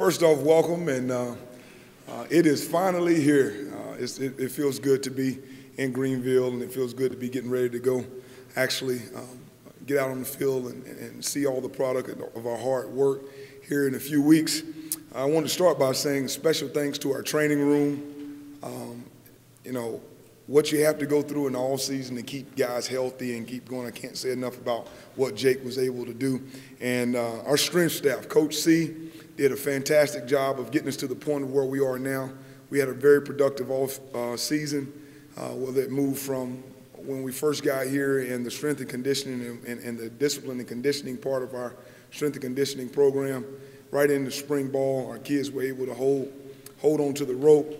First off, welcome, and uh, uh, it is finally here. Uh, it, it, feels good to be in Greenville, and it feels good to be getting ready to go actually um, get out on the field and, and, see all the product of our hard work here in a few weeks. I want to start by saying special thanks to our training room. Um, you know, what you have to go through in the all season to keep guys healthy and keep going. I can't say enough about what Jake was able to do. And uh, our strength staff, Coach C, did a fantastic job of getting us to the point of where we are now. We had a very productive off uh, season, uh, whether it moved from when we first got here and the strength and conditioning and, and, and, the discipline and conditioning part of our strength and conditioning program, right into spring ball, our kids were able to hold hold on to the rope,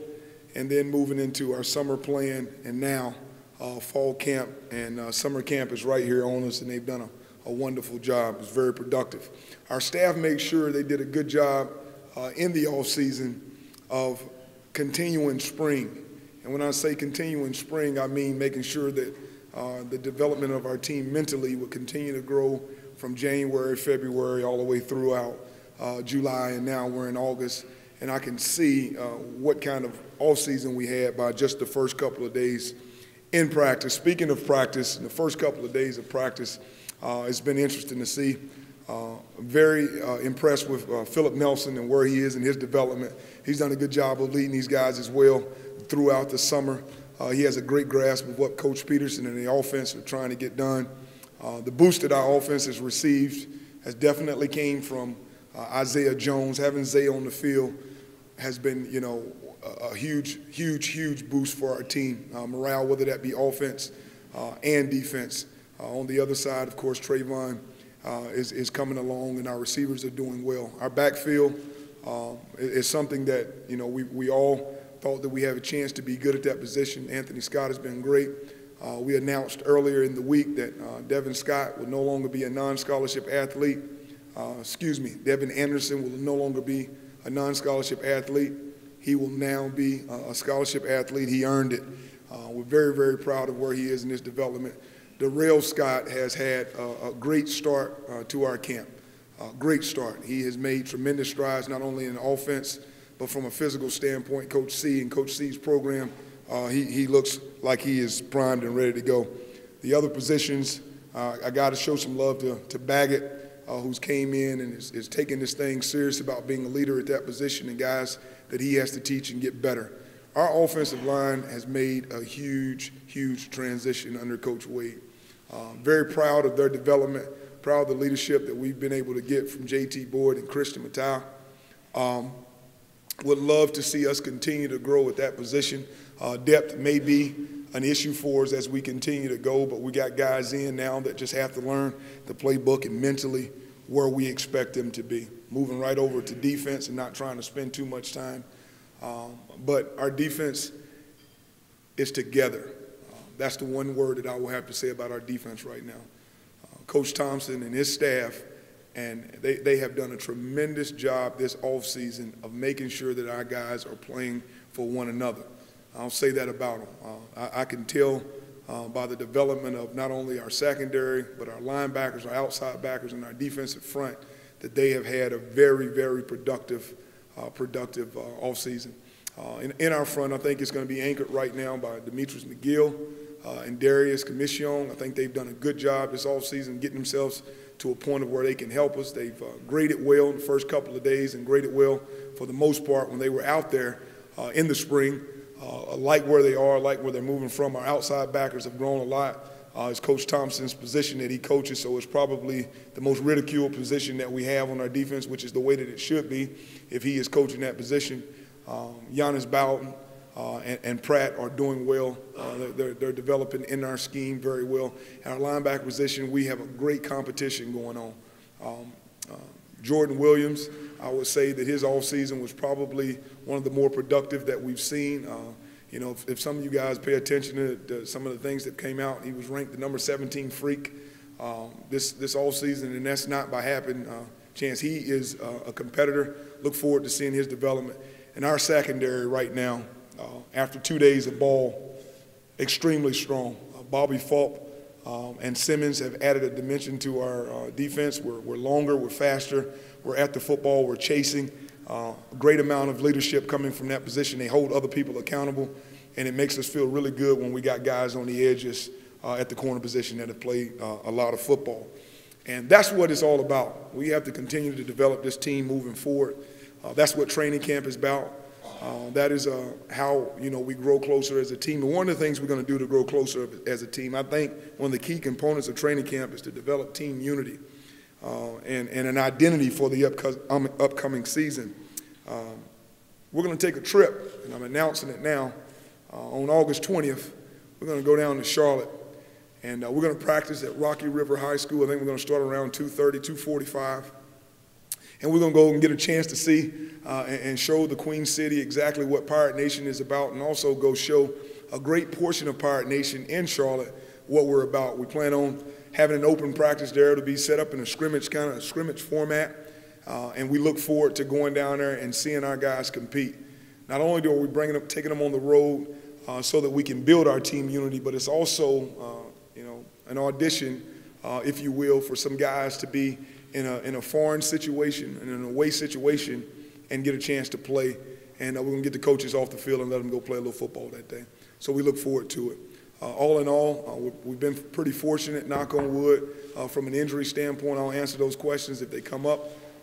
and then moving into our summer plan, and now uh, fall camp and uh, summer camp is right here on us, and they've done a a wonderful job. It's very productive. Our staff made sure they did a good job uh, in the off season of continuing spring. And when I say continuing spring, I mean making sure that uh, the development of our team mentally would continue to grow from January, February, all the way throughout uh, July, and now we're in August. And I can see uh, what kind of off season we had by just the first couple of days in practice. Speaking of practice, in the first couple of days of practice, it's been interesting to see. Uh, very uh, impressed with uh, Philip Nelson and where he is in his development. He's done a good job of leading these guys as well throughout the summer. Uh, he has a great grasp of what Coach Petersen and the offense are trying to get done. Uh, the boost that our offense has received has definitely came from Isaiah Jones. Having Zay on the field has been, you know, a, a huge, huge, huge boost for our team. morale, whether that be offense and defense. Uh, on the other side, of course, Trayvon uh, is, is coming along, and our receivers are doing well. Our backfield uh, is something that, you know, we, we all thought that we have a chance to be good at that position. Anthony Scott has been great. Uh, we announced earlier in the week that uh, Devin Scott will no longer be a non-scholarship athlete. Uh, excuse me, Devin Anderson will no longer be a non-scholarship athlete. He will now be a scholarship athlete. He earned it. we're very, very proud of where he is in his development. Darrell Scott has had a, a great start uh, to our camp. A great start. He has made tremendous strides not only in offense, but from a physical standpoint. Coach C and Coach C's program, uh, he, he looks like he is primed and ready to go. The other positions, uh, I got to show some love to, to Baggett, uh, who's came in and is, is taking this thing serious about being a leader at that position and guys that he has to teach and get better. Our offensive line has made a huge, huge transition under Coach Wade. Uh, very proud of their development, proud of the leadership that we've been able to get from JT Boyd and Christian Matau. Um, would love to see us continue to grow at that position. Uh, depth may be an issue for us as we continue to go, but we got guys in now that just have to learn the playbook and mentally where we expect them to be. Moving right over to defense and not trying to spend too much time. Um, but our defense is together. That's the one word that I will have to say about our defense right now. Uh, Coach Thompson and his staff, and they, they have done a tremendous job this offseason of making sure that our guys are playing for one another. I'll say that about them. Uh, I, I, can tell uh, by the development of not only our secondary, but our linebackers, our outside backers, and our defensive front that they have had a very, very productive, uh, productive uh, offseason. Uh, in, in, our front, I think it's going to be anchored right now by Demetrius McGill uh, and Darius Commission. I think they've done a good job this offseason getting themselves to a point of where they can help us. They've uh, graded well in the first couple of days and graded well for the most part when they were out there uh, in the spring. Uh, like where they are, like where they're moving from. Our outside backers have grown a lot. Uh, it's Coach Thompson's position that he coaches, so it's probably the most ridiculed position that we have on our defense, which is the way that it should be if he is coaching that position. Um, Giannis Bowden, uh, and, and, Pratt are doing well. Uh, they're, they're, developing in our scheme very well. At our linebacker position, we have a great competition going on. Um, uh, Jordan Williams, I would say that his offseason was probably one of the more productive that we've seen. Uh, you know, if, if, some of you guys pay attention to, to, some of the things that came out, he was ranked the number 17 freak um, this this offseason, and that's not by happen uh, chance. He is a competitor. Look forward to seeing his development. And our secondary right now, uh, after two days of ball, extremely strong. Uh, Bobby Fulp um, and Simmons have added a dimension to our uh, defense. We're, we're longer, we're faster, we're at the football, we're chasing. uh, great amount of leadership coming from that position. They hold other people accountable, and it makes us feel really good when we got guys on the edges uh, at the corner position that have played uh, a lot of football. And that's what it's all about. We have to continue to develop this team moving forward. Uh, that's what training camp is about. Uh, that is uh, how you know we grow closer as a team. And one of the things we're going to do to grow closer as a team, I think one of the key components of training camp is to develop team unity uh, and, and an identity for the um, upcoming season. Um, we're going to take a trip, and I'm announcing it now. Uh, on August 20th, we're going to go down to Charlotte, and uh, we're going to practice at Rocky River High School. I think we're going to start around 2:30, 2:45 and we're going to go and get a chance to see uh, and, show the Queen City exactly what Pirate Nation is about and also go show a great portion of Pirate Nation in Charlotte what we're about. We plan on having an open practice there to be set up in a scrimmage kind of scrimmage format, uh, and we look forward to going down there and seeing our guys compete. Not only do we bring them, taking them on the road uh, so that we can build our team unity, but it's also, uh, you know, an audition, uh, if you will, for some guys to be in a, in a foreign situation, and in an away situation, and get a chance to play. And uh, we're going to get the coaches off the field and let them go play a little football that day. So we look forward to it. Uh, all in all, uh, we've been pretty fortunate, knock on wood, uh, from an injury standpoint. I'll answer those questions if they come up,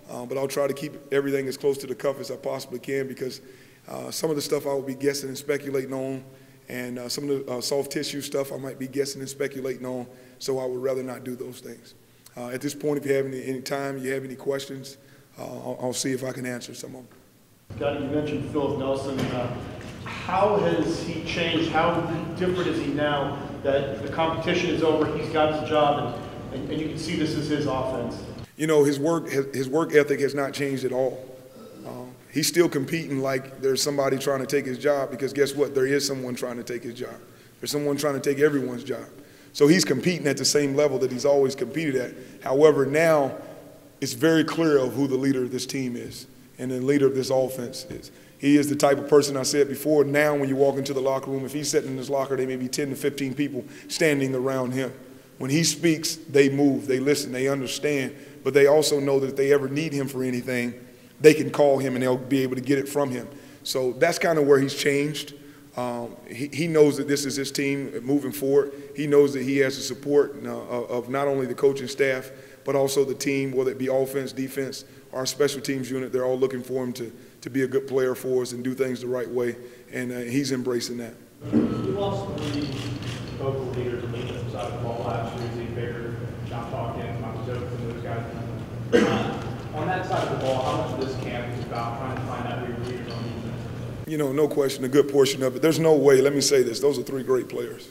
uh, but I'll try to keep everything as close to the cuff as I possibly can because uh, some of the stuff I will be guessing and speculating on, and some of the soft tissue stuff I might be guessing and speculating on, so I would rather not do those things. Uh, at this point, if you have any, any time, you have any questions, uh, I'll, I'll, see if I can answer some of them. Scotty, you mentioned Philip Nelson. Uh, how has he changed? How different is he now that the competition is over? He's got the job, and, and, and you can see this is his offense. You know, his work, his, his work ethic has not changed at all. Um, he's still competing like there's somebody trying to take his job because guess what? There is someone trying to take his job. There's someone trying to take everyone's job. So he's competing at the same level that he's always competed at. However, now it's very clear of who the leader of this team is and the leader of this offense is. He is the type of person I said before. Now, when you walk into the locker room, if he's sitting in his locker, there may be 10 to 15 people standing around him. When he speaks, they move, they listen, they understand, but they also know that if they ever need him for anything, they can call him and they'll be able to get it from him. So that's kind of where he's changed. Um, he, he, knows that this is his team moving forward. He knows that he has the support uh, of not only the coaching staff, but also the team, whether it be offense, defense, our special teams unit. They're all looking for him to, to be a good player for us and do things the right way, and uh, he's embracing that. You lost three vocal leaders on the side of the ball last year, Zeke Baker, John Hawkins, Joseph, and those guys. Uh, on that side of the ball, how much of this camp is about trying to find that leader on defense? You know, no question, a good portion of it. There's no way. Let me say this: those are three great players.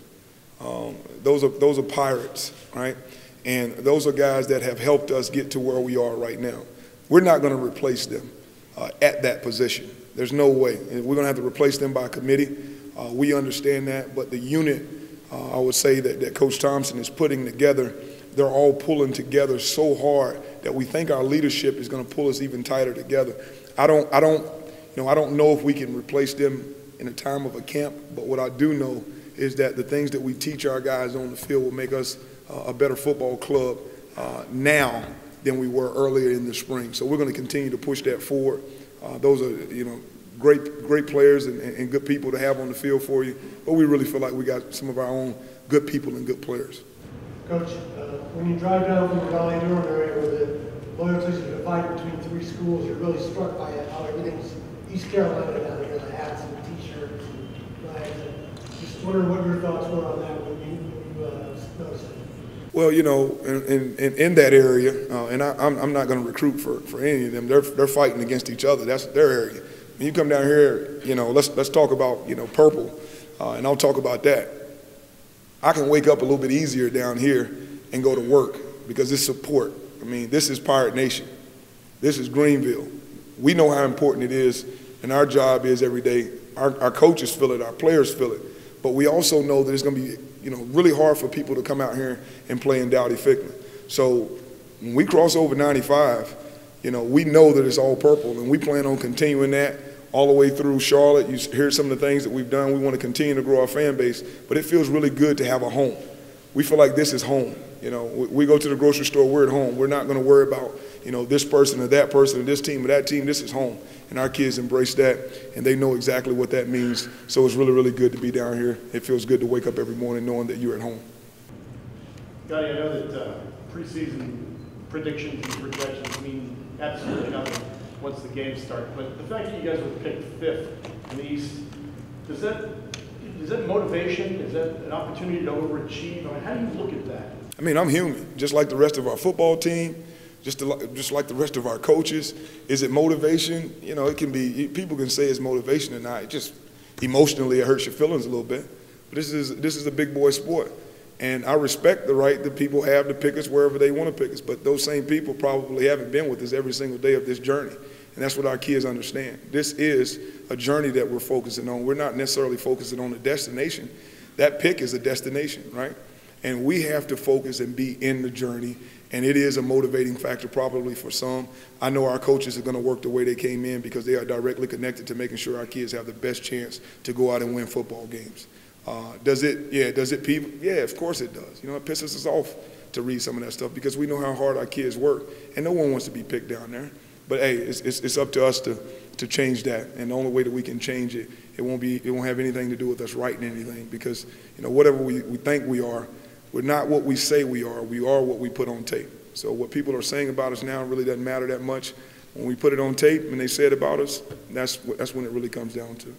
Um, those are those are pirates, right? And those are guys that have helped us get to where we are right now. We're not going to replace them uh, at that position. There's no way. And we're going to have to replace them by committee. Uh, we understand that, but the unit, uh, I would say that, that Coach Thompson is putting together, they're all pulling together so hard that we think our leadership is going to pull us even tighter together. I don't, I don't you know, I don't know if we can replace them in a time of a camp, but what I do know is that the things that we teach our guys on the field will make us uh, a better football club uh, now than we were earlier in the spring. So we're going to continue to push that forward. Uh, those are, you know, great, great players and, and, good people to have on the field for you. But we really feel like we got some of our own good people and good players. Coach, uh, when you drive down from the Raleigh Durham area where the loyalties are divided between three schools, you're really struck by everything's East Carolina down here, the hats and the t-shirts and flags. Just wondering what your thoughts were on that when you, when you uh, noticed it. Well, you know, in, in, in that area, uh, and I, am I'm, I'm not going to recruit for, for any of them. They're, they're fighting against each other. That's their area. When you come down here, you know, let's, let's talk about, you know, purple, uh, and I'll talk about that. I can wake up a little bit easier down here and go to work because it's support. I mean, this is Pirate Nation. This is Greenville. We know how important it is and our job is every day, our, our coaches feel it, our players feel it. But we also know that it's going to be, you know, really hard for people to come out here and play in Dowdy-Ficklen. So when we cross over 95, you know, we know that it's all purple, and we plan on continuing that all the way through Charlotte. You hear some of the things that we've done. We want to continue to grow our fan base, but it feels really good to have a home. We feel like this is home. You know, we, we go to the grocery store, we're at home. We're not going to worry about, you know, this person or that person or this team or that team, this is home. And our kids embrace that, and they know exactly what that means. So it's really, really good to be down here. It feels good to wake up every morning knowing that you're at home. Scotty, I know that uh, preseason predictions and projections mean absolutely nothing once the games start, but the fact that you guys were picked fifth in the East, does that, is that motivation? Is that an opportunity to overachieve? I mean, how do you look at that? I mean, I'm human, just like the rest of our football team, just, to, just like the rest of our coaches. Is it motivation? You know, it can be, people can say it's motivation or not. It just emotionally, it hurts your feelings a little bit. But this is, this is a big boy sport. And I respect the right that people have to pick us wherever they want to pick us. But those same people probably haven't been with us every single day of this journey. And that's what our kids understand. This is a journey that we're focusing on. We're not necessarily focusing on the destination. That pick is a destination, right? And we have to focus and be in the journey. And it is a motivating factor probably for some. I know our coaches are going to work the way they came in because they are directly connected to making sure our kids have the best chance to go out and win football games. Uh, does it, yeah, does it people? Yeah, of course it does. You know, it pisses us off to read some of that stuff because we know how hard our kids work. And no one wants to be picked down there. But hey, it's, it's, it's up to us to, to change that. And the only way that we can change it, it won't, be, it won't have anything to do with us writing anything because, you know, whatever we, we think we are, we're not what we say we are. We are what we put on tape. So what people are saying about us now really doesn't matter that much. When we put it on tape and they say it about us, that's, that's when it really comes down to.